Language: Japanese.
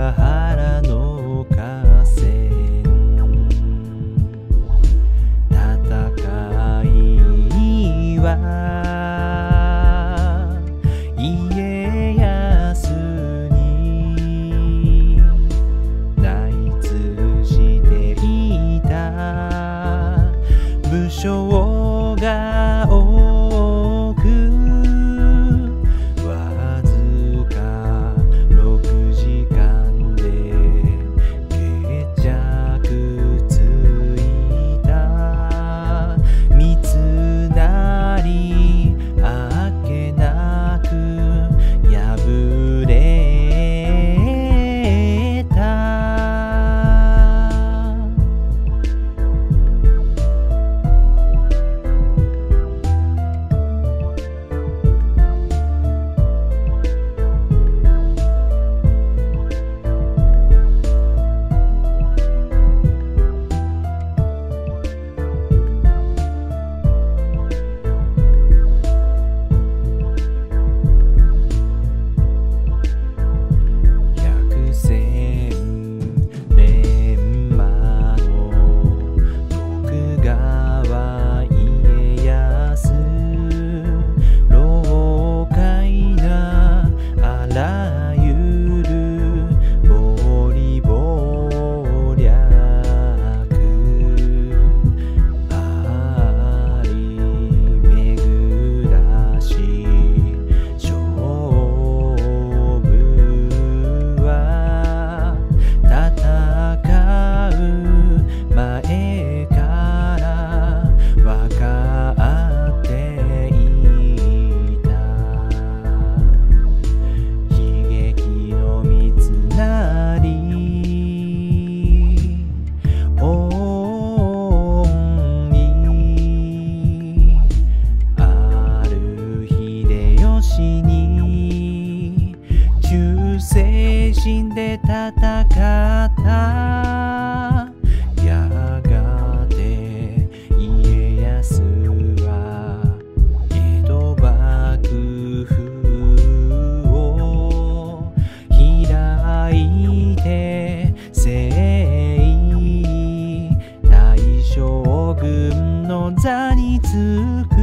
Sahara に忠誠心で戦ったやがて家康は江戸幕府を開いて征夷大将軍の座につく。